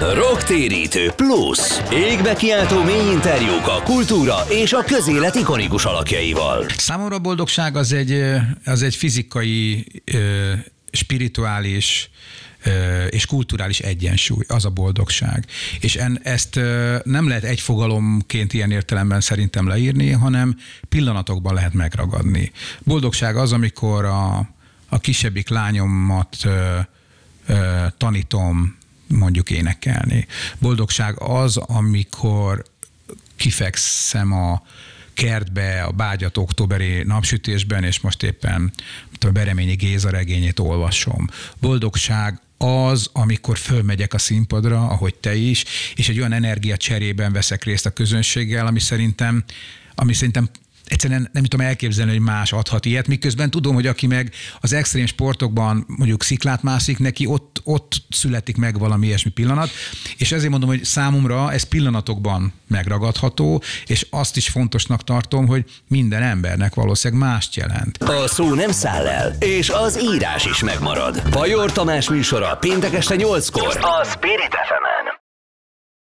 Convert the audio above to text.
Rocktérítő Plus. Égbe kiáltó mély interjúk a kultúra és a közélet ikonikus alakjaival. Számomra a boldogság az egy, az egy fizikai, spirituális, és kulturális egyensúly, az a boldogság. És en, ezt nem lehet egy fogalomként ilyen értelemben szerintem leírni, hanem pillanatokban lehet megragadni. Boldogság az, amikor a, a kisebbik lányomat ö, ö, tanítom mondjuk énekelni. Boldogság az, amikor kifekszem a kertbe, a bágyat októberi napsütésben, és most éppen a Bereményi Géza regényét olvasom. Boldogság az, amikor fölmegyek a színpadra, ahogy te is, és egy olyan energia cserében veszek részt a közönséggel, ami szerintem, ami szerintem egyszerűen nem tudom elképzelni, hogy más adhat ilyet, miközben tudom, hogy aki meg az extrém sportokban mondjuk sziklát mászik, neki ott, ott születik meg valami ilyesmi pillanat, és ezért mondom, hogy számomra ez pillanatokban megragadható, és azt is fontosnak tartom, hogy minden embernek valószínűleg mást jelent. A szó nem száll el, és az írás is megmarad. Bajor Tamás műsora péntek este 8-kor a Spirit fm -en.